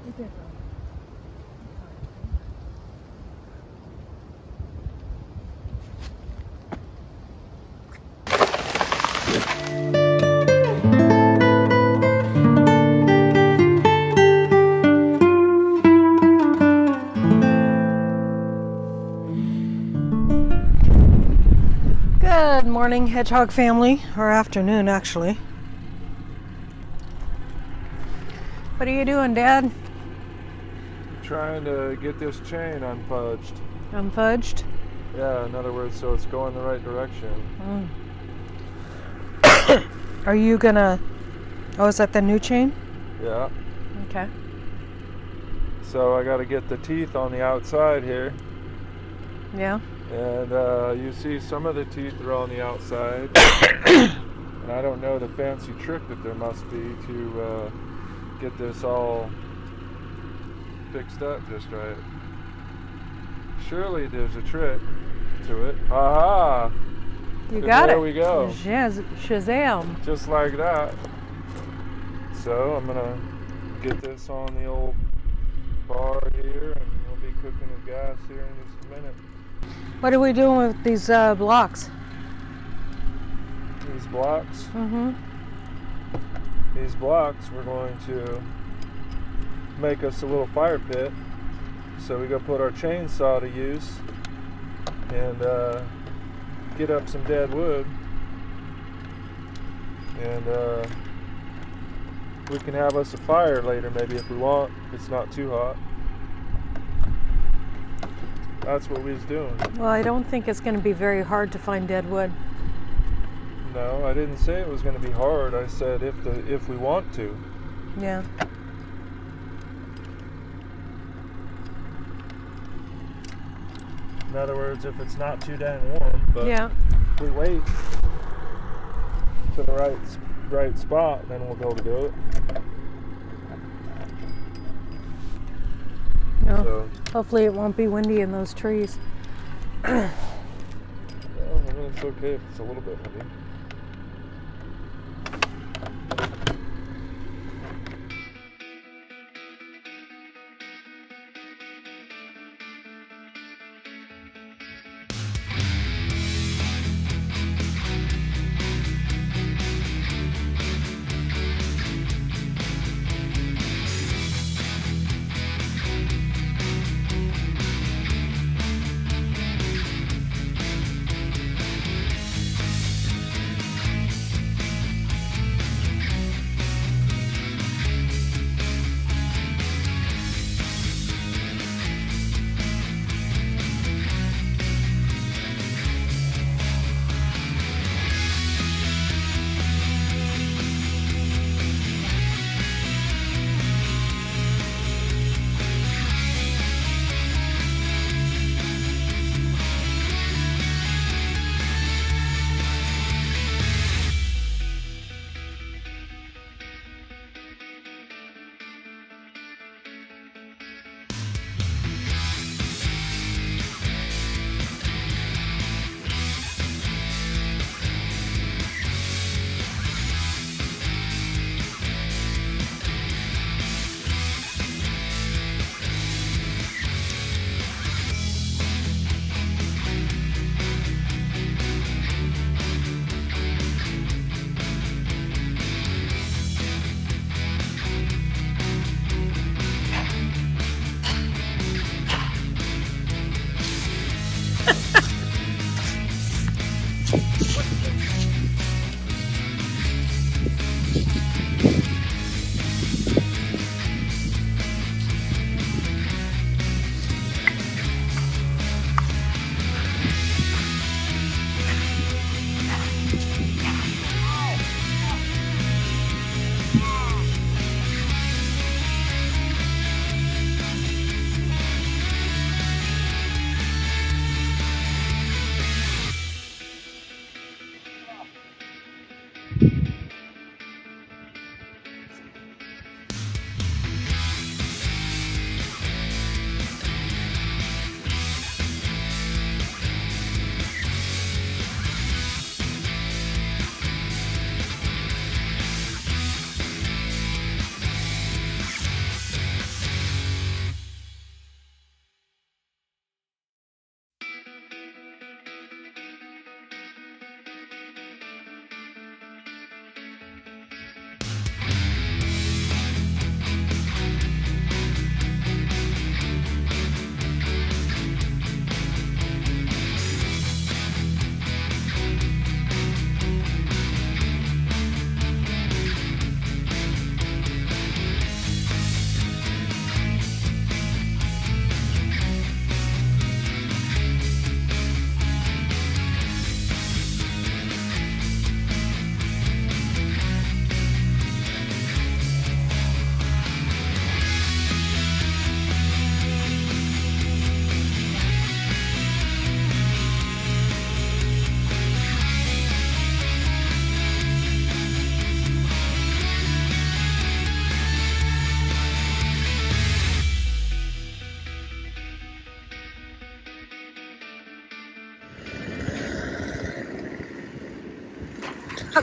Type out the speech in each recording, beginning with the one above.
Good morning, hedgehog family, or afternoon actually. What are you doing, Dad? Trying to get this chain unfudged. Unfudged? Yeah, in other words, so it's going the right direction. Are you gonna. Oh, is that the new chain? Yeah. Okay. So I got to get the teeth on the outside here. Yeah. And uh, you see some of the teeth are on the outside. and I don't know the fancy trick that there must be to uh, get this all fixed up just right. Surely there's a trick to it. Aha! You And got there it. we go. Shaz- Shazam. Just like that. So I'm gonna get this on the old bar here and we'll be cooking with gas here in just a minute. What are we doing with these uh, blocks? These blocks, Mm-hmm. these blocks we're going to make us a little fire pit. So we go put our chainsaw to use and uh, get up some dead wood. And uh, we can have us a fire later maybe if we want, if it's not too hot. That's what we was doing. Well, I don't think it's going to be very hard to find dead wood. No, I didn't say it was going to be hard. I said if the if we want to. Yeah. In other words, if it's not too dang warm, but Yeah. if we wait to the right right spot, then we'll be able to do it. No. So, Hopefully, it won't be windy in those trees. yeah, I mean, it's okay if it's a little bit heavy.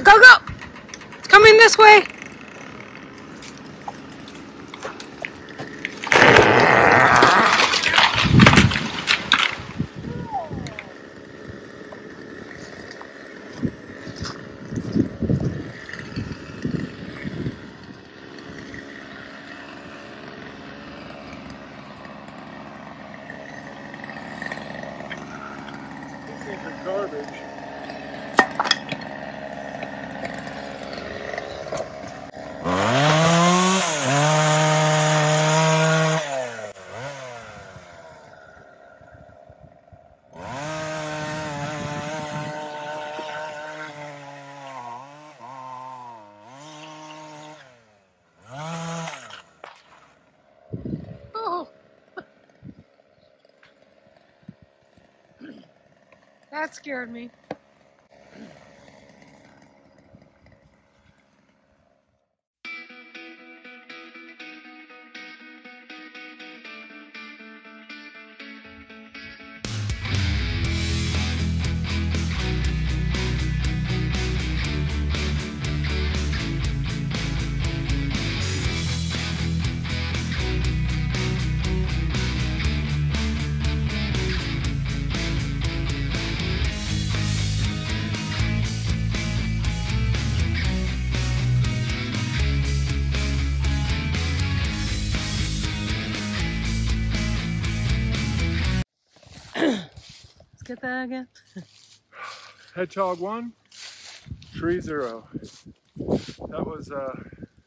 Go, go! It's coming this way! These things are garbage. Oh! That scared me. Get that again. Hedgehog one, tree zero. That was uh,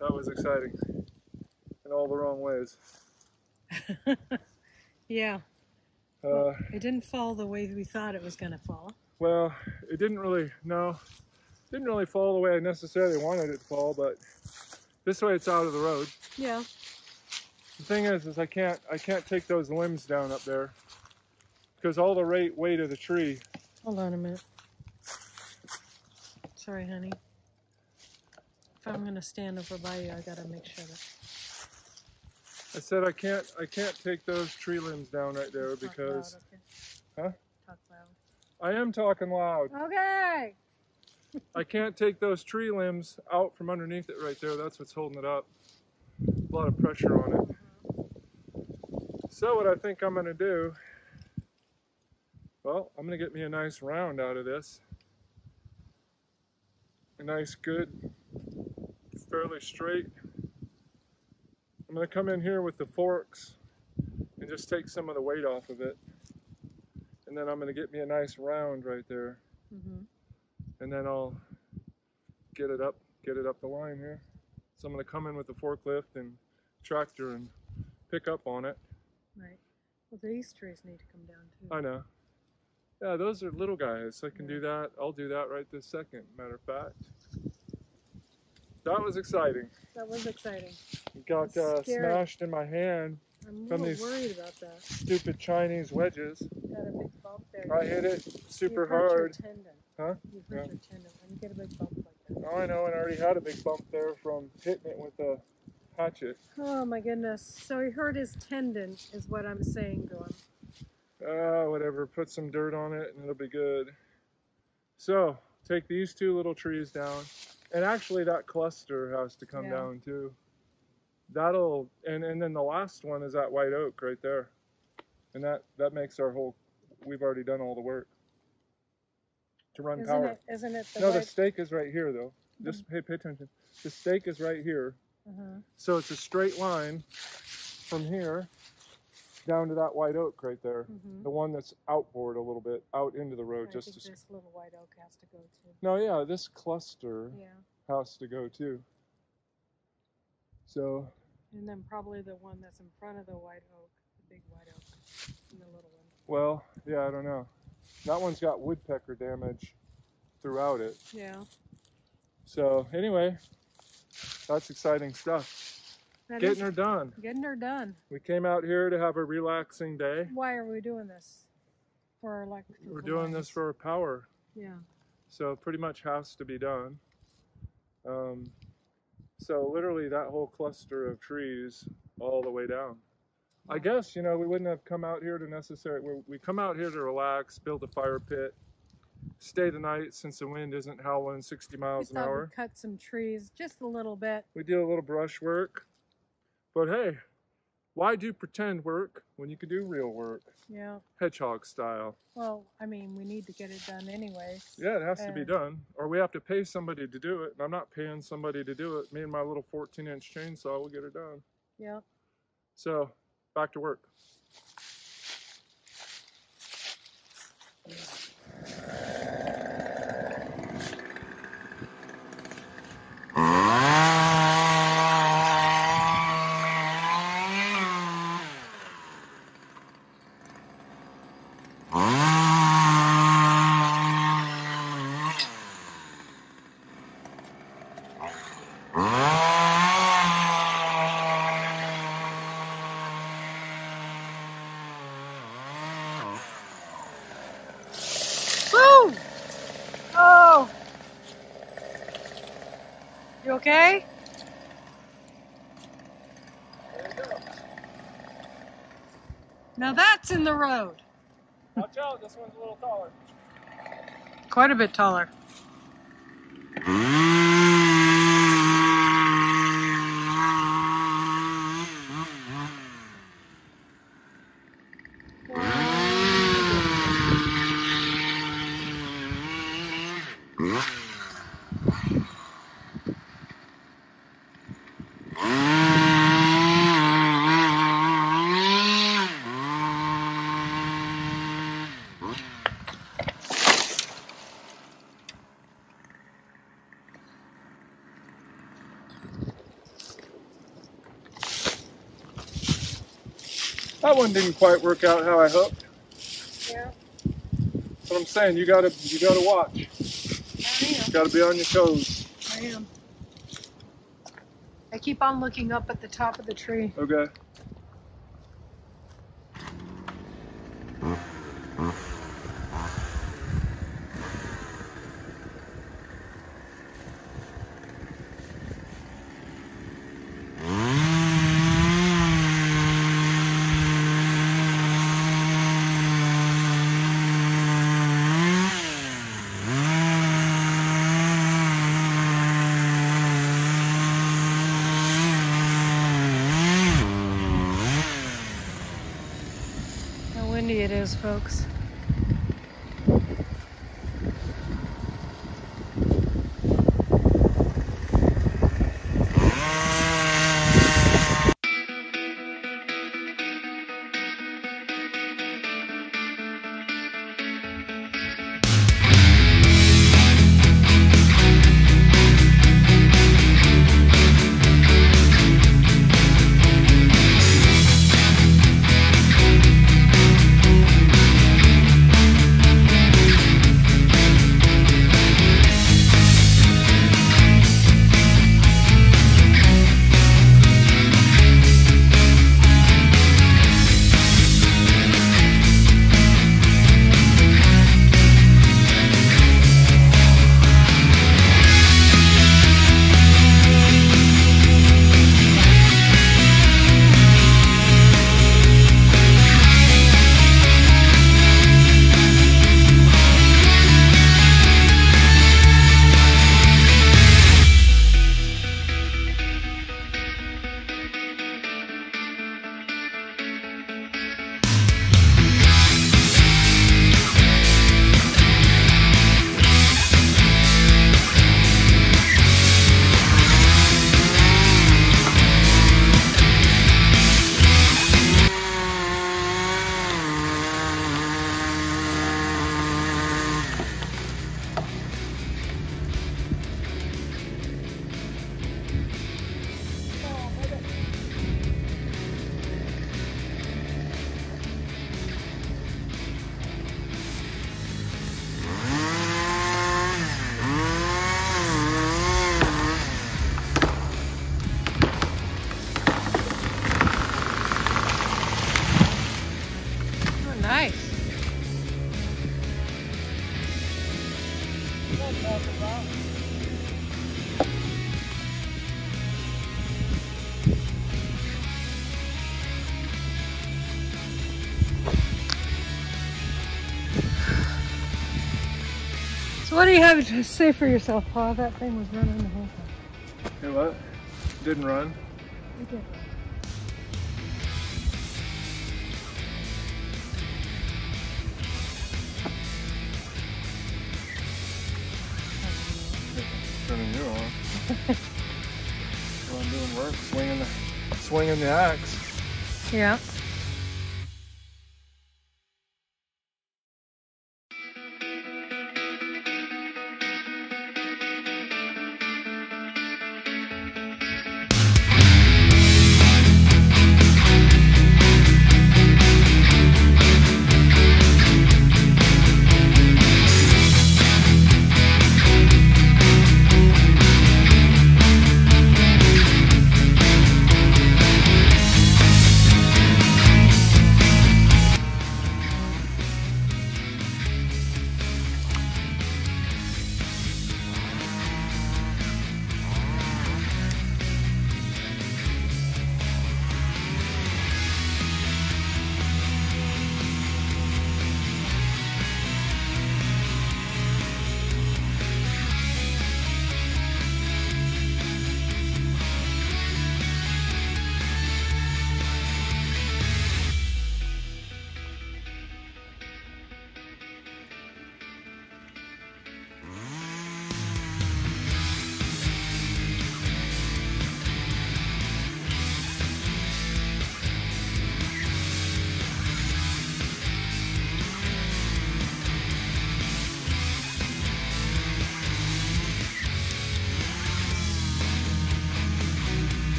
that was exciting in all the wrong ways. Yeah, Uh, it didn't fall the way we thought it was going to fall. well, it didn't really no, didn't really fall the way I necessarily wanted it to fall, but this way it's out of the road. Yeah. The thing is, is I can't I can't take those limbs down up there because all the rate weight of the tree. Hold on a minute. Sorry, honey. If I'm going to stand over by you, I got to make sure that. I said I can't I can't take those tree limbs down right there Talk loud, because okay? Huh? Talk loud. I am talking loud. Okay. I can't take those tree limbs out from underneath it right there. That's what's holding it up. A lot of pressure on it. Mm-hmm. So what I think I'm gonna do, well, I'm gonna get me a nice round out of this. A nice, good, fairly straight. I'm gonna come in here with the forks and just take some of the weight off of it. And then I'm gonna get me a nice round right there Mm-hmm. and then I'll get it up, get it up the line here. So I'm gonna come in with the forklift and tractor and pick up on it. Right. Well, these trees need to come down too. I know. Yeah, those are little guys. I can do that. I'll do that right this second. Matter of fact, that was exciting. That was exciting. It got uh, smashed in my hand. I'm From these- worried about that. Stupid Chinese wedges. Got a big bump there. I hit it super you hard. Your tendon. Huh? You hurt Yeah. your tendon when you get a big bump like that. Oh, I know, and I already had a big bump there from hitting it with a hatchet. Oh my goodness. So he hurt his tendon, is what I'm saying to him. Uh, whatever. Put some dirt on it and it'll be good. So, take these two little trees down. And actually, that cluster has to come Yeah. down too. That'll, and, and then the last one is that white oak right there. And that, that makes our whole, we've already done all the work to run power. Isn't power. it? Isn't it the no, the stake is right here though. Just pay, pay attention. The stake is right here. uh-huh. So it's a straight line from here down to that white oak right there. Mhm. The one that's outboard a little bit, out into the road. I just think to, s- this little white oak has to go too. no, yeah, this cluster Yeah. has to go too. So And then probably the one that's in front of the white oak, the big white oak, and the little one. well, yeah, I don't know. That one's got woodpecker damage throughout it. Yeah. So anyway, that's exciting stuff. Getting her done. getting her done. We came out here to have a relaxing day. Why are we doing this? For our electrical We're doing this for our power Yeah. so pretty much has to be done. Um, so literally that whole cluster of trees all the way down. I guess you know we wouldn't have come out here to necessarily. We, we come out here to relax, build a fire pit, stay the night since the wind isn't howling 60 We miles an hour. cut some trees just a little bit. We do a little brush work. But hey, why do pretend work when you can do real work? Yeah. Hedgehog style. Well, I mean, we need to get it done anyway. Yeah, it has to be done. Or we have to pay somebody to do it. And I'm not paying somebody to do it. Me and my little 14 inch chainsaw will get it done. Yeah. So, back to work. Woo! Oh! You okay? There it goes. Now that's in the road. Watch out, this one's a little taller. Quite a bit taller. That one didn't quite work out how I hoped. Yeah, But I'm saying you gotta you gotta watch. I am. You gotta be on your toes. I am. I keep on looking up at the top of the tree. Okay. How windy it is, folks. You have to say for yourself, Paul? That thing was running the whole time. Hey, what? Didn't run? It did. Turning you on. well, I'm doing work, swinging the, swinging the axe. Yeah.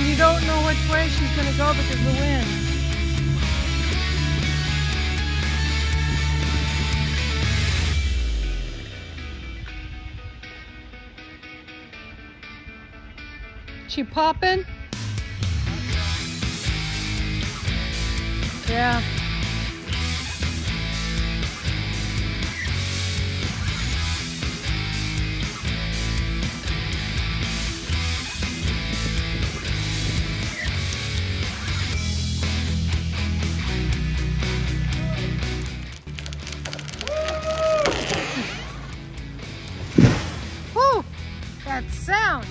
When you don't know which way she's going to go because the wind. She popping? Yeah. That sound!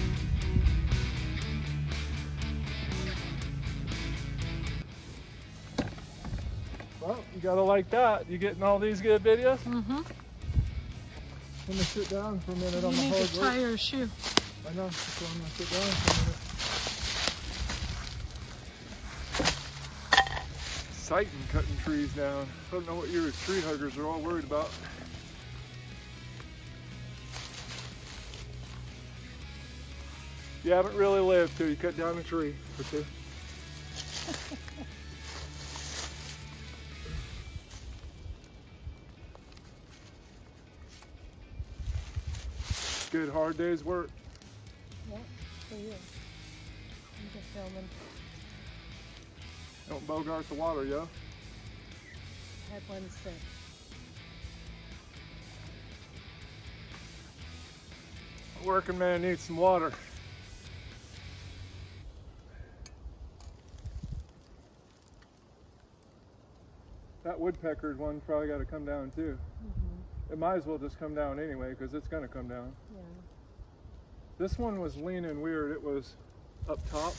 Well, you gotta like that. You getting all these good videos? Mm-hmm. Let me sit down for a minute You on the need to tie your shoe. I know, so I'm gonna sit down for a minute. Sighting cutting trees down. I don't know what your tree huggers are all worried about. You haven't really lived till you cut down a tree or two. Good hard day's work. Yep, for you. I'm just filming. Don't bogart the water, yo. Had one sick. A working man needs some water. That woodpecker's one probably got to come down too. Mm-hmm. It might as well just come down anyway because it's going to come down. Yeah. This one was lean and weird. It was up top.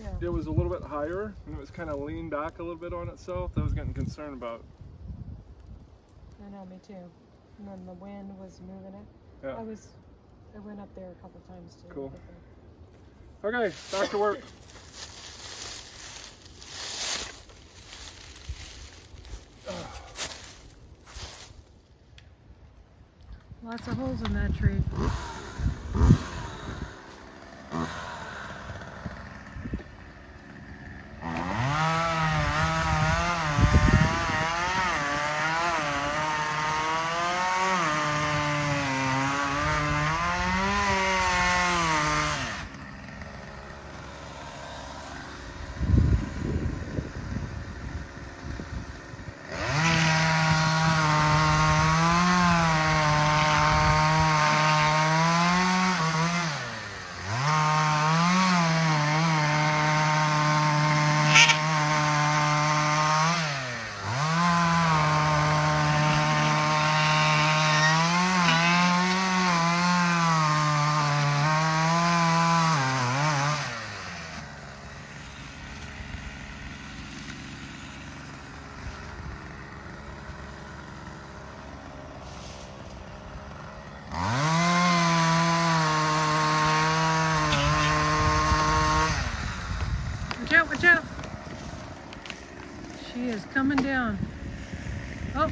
Yeah. It was a little bit higher and it was kind of leaned back a little bit on itself. I was getting concerned about. I know, me too. And then the wind was moving it. Yeah. I was, I went up there a couple times too. Cool. Okay, back to work. Lots of holes in that tree. Watch out, watch out. She is coming down. Oh,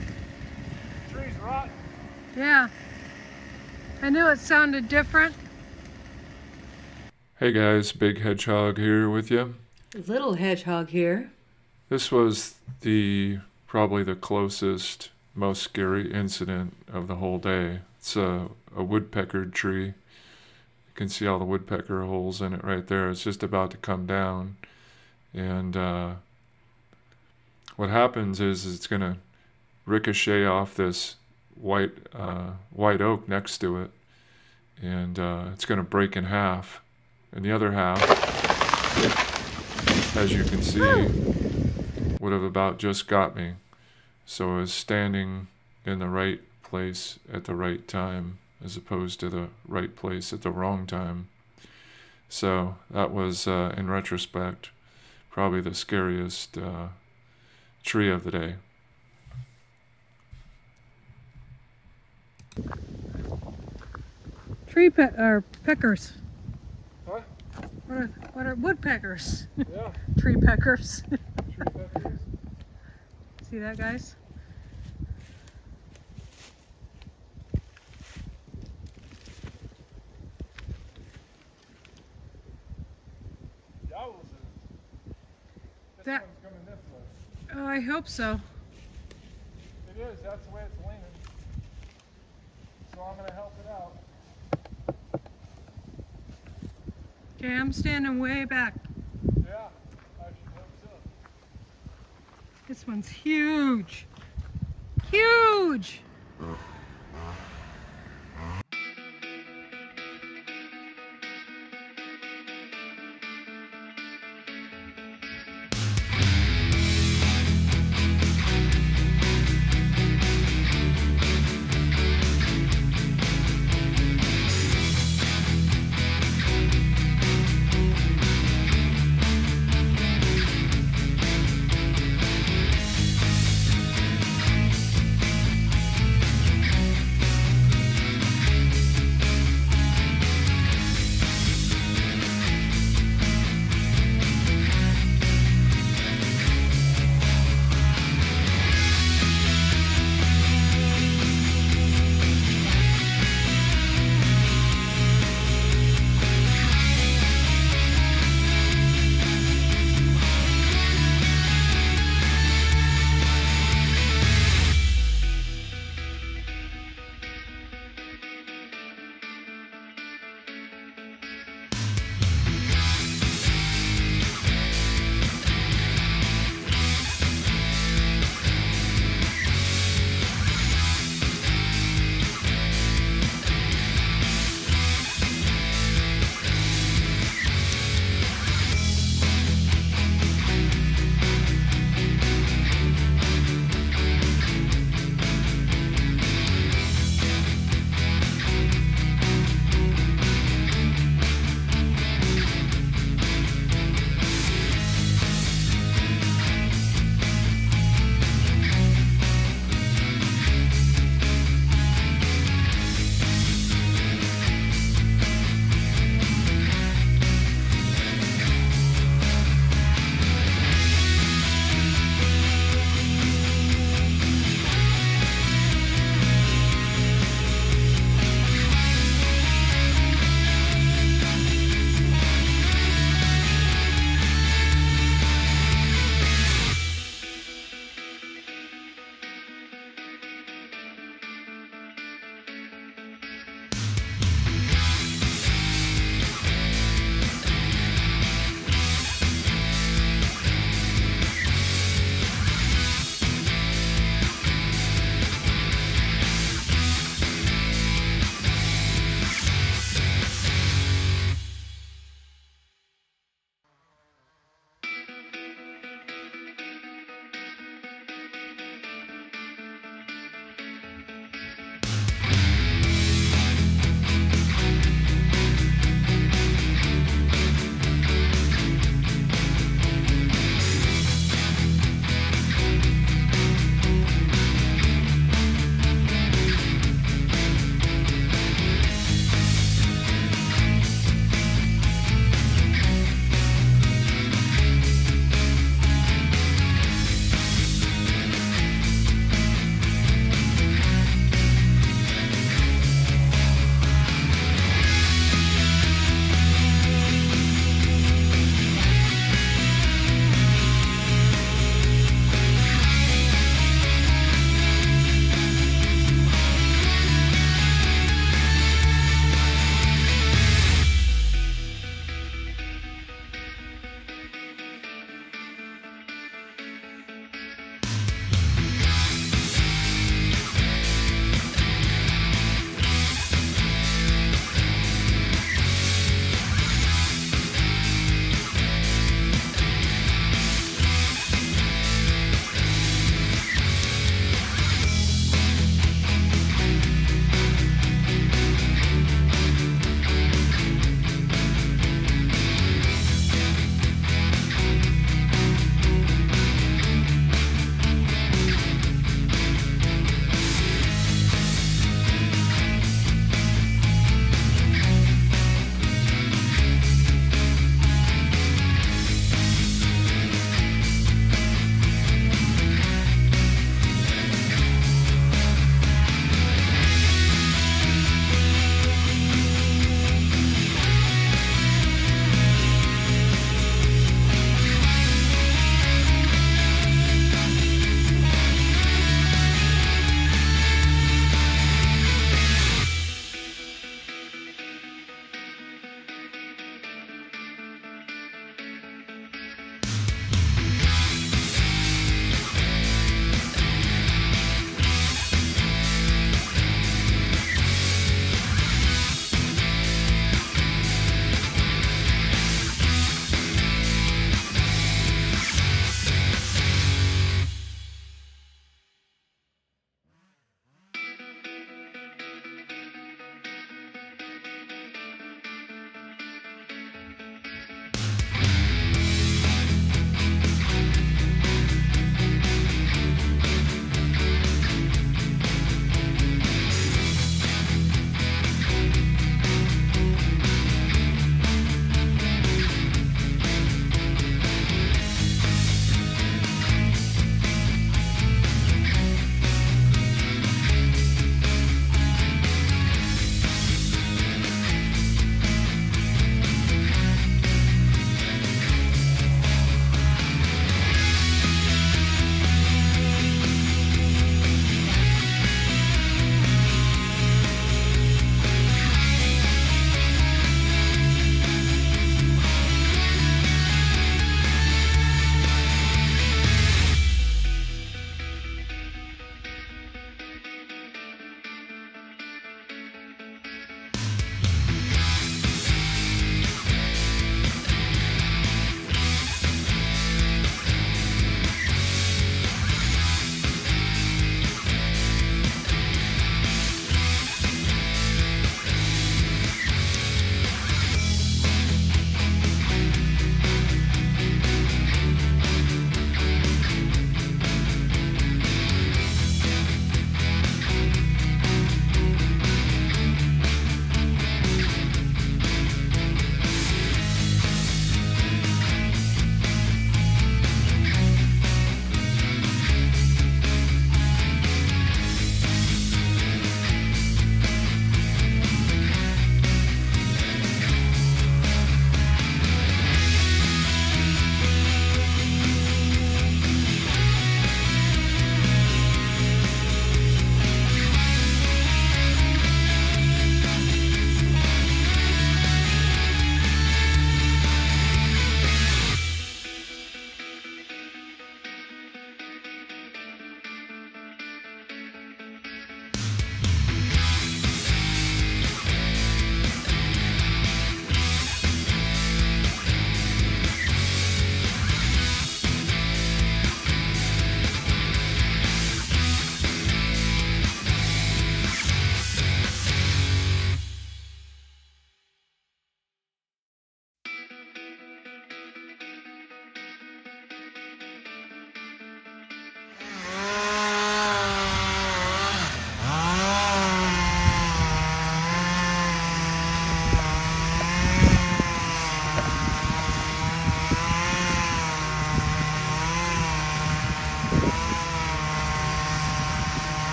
Trees rotten. yeah. I knew it sounded different. Hey guys, Big Hedgehog here with you. Little hedgehog here. This was the probably the closest, most scary incident of the whole day. It's a, a woodpecker tree. You can see all the woodpecker holes in it right there. It's just about to come down. And uh, what happens is it's going to ricochet off this white uh, white oak next to it. And uh, it's going to break in half. And the other half, as you can see, would have about just got me. So I was standing in the right place at the right time as opposed to the right place at the wrong time. So that was, uh, in retrospect, probably the scariest uh, tree of the day. Tree pe- or peckers. What? What are, what are woodpeckers? Yeah, Tree peckers. tree peppers. See that, guys? This That- one's coming this way. Oh, I hope so. It is, that's the way it's leaning. So I'm going to help it out. Okay, I'm standing way back. Yeah, I should hope so. This one's huge. Huge! That's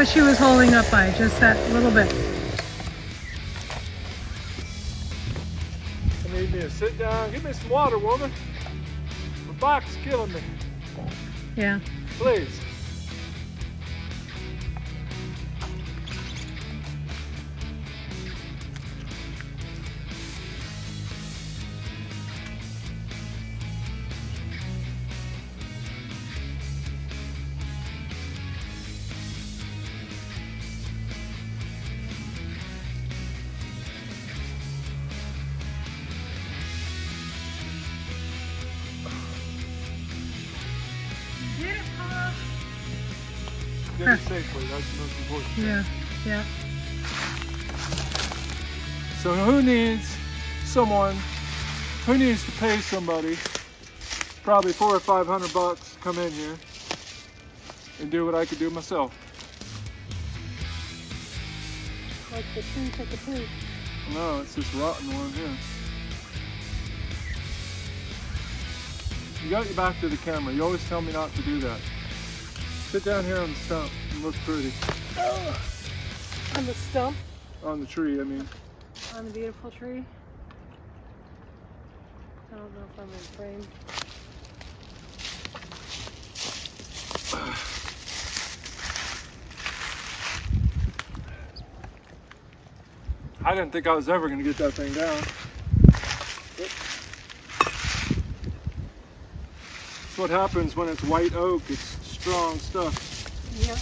what she was holding up by, just that little bit. I need me to sit down. Give me some water, woman. My back's killing me. Yeah. Please. Yeah. Yeah. So who needs someone? Who needs to pay somebody probably four or five hundred bucks to come in here and do what I could do myself? Like the tree took a poop. No, it's this rotten one here. You got your back to the camera. You always tell me not to do that. Sit down here on the stump and look pretty. On the stump, On the tree, I mean. on the beautiful tree. I don't know if I'm in frame. I didn't think I was ever gonna get that thing down. That's what happens when it's white oak. It's strong stuff. Yep.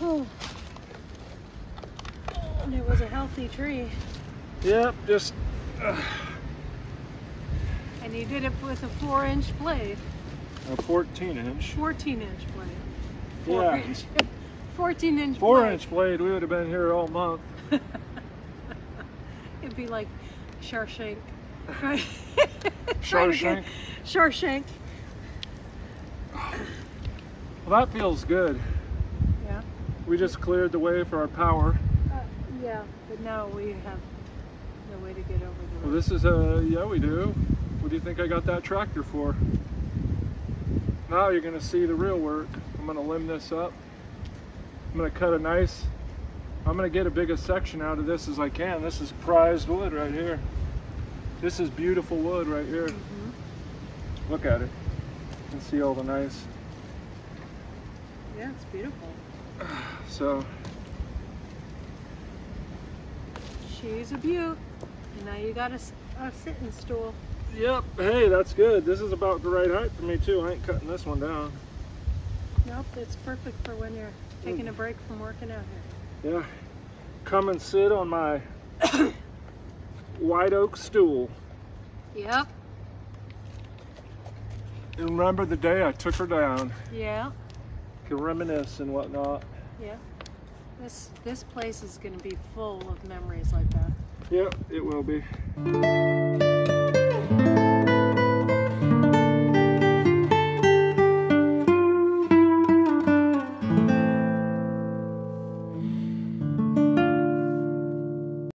Oh. And it was a healthy tree. Yep, just uh, And you did it with a four inch blade. a 14 inch. 14 inch blade. Four Yeah. inch. 14 inch Four blade. inch blade, we would have been here all month. It'd be like Sharshank. Right? Shawshank. Sharshank. Well, that feels good. Yeah. We just cleared the way for our power. Uh, yeah, but now we have no way to get over the Well, this is a, yeah, we do. What do you think I got that tractor for? Now you're gonna see the real work. I'm gonna limb this up. I'm gonna cut a nice, I'm gonna get a biggest section out of this as I can. This is prized wood right here. This is beautiful wood right here. Mhm. Look at it. You can see all the nice, Yeah, it's beautiful. so She's a beaut. And now you got a, a sitting stool. Yep, hey, that's good. This is about the right height for me too. I ain't cutting this one down. Nope, it's perfect for when you're taking a break from working out here. Yeah. Come and sit on my white oak stool. Yep. And remember the day I took her down. Yeah. Can reminisce and whatnot. Yeah. This this place is going to be full of memories like that. Yep, it will be.